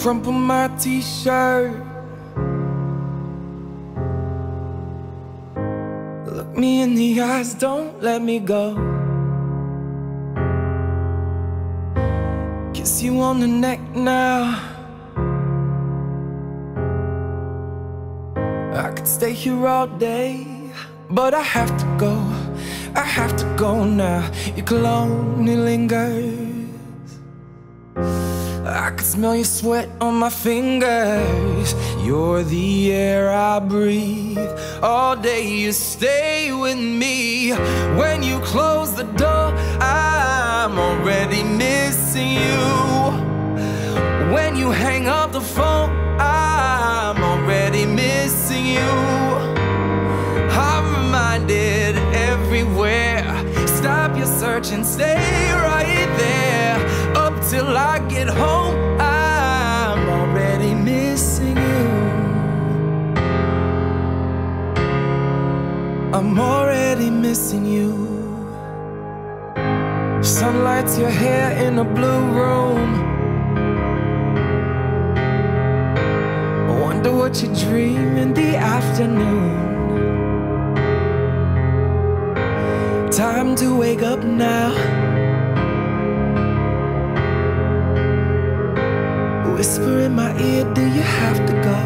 crumple my t-shirt. Look me in the eyes, don't let me go. Kiss you on the neck now. I could stay here all day But I have to go, I have to go now. Your cologne, it lingers smell your sweat on my fingers. You're the air I breathe. All day you stay with me. When you close the door, I'm already missing you. When you hang up the phone, I'm already missing you. I'm reminded everywhere. Stop your search and stay right there up till I get home. I'm already missing you. Sun lights your hair in a blue room. I wonder what you dream in the afternoon. Time to wake up now. Whisper in my ear, do you have to go?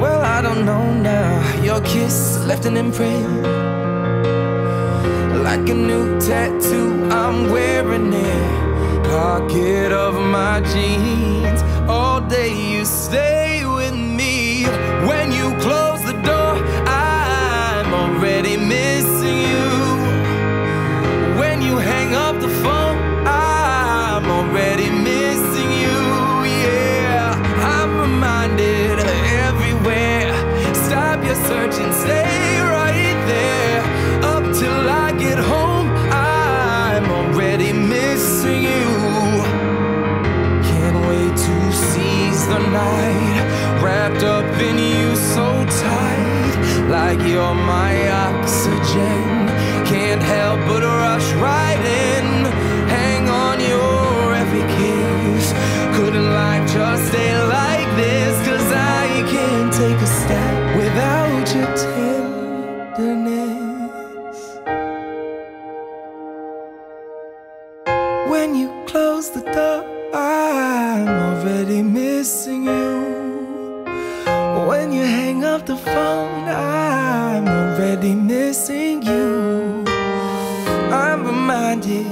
Well, I don't know now. Your kiss left an imprint. Like a new tattoo, I'm wearing it. Pocket of my jeans. All day you stay your search and stay right there. Up till I get home, I'm already missing you. Can't wait to seize the night. Wrapped up in you so tight, like you're my oxygen. Can't help but rush right When you close the door, I'm already missing you. When you hang up the phone, I'm already missing you. I'm reminded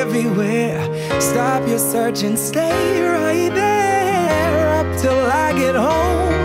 everywhere. Stop your search and stay right there up till I get home.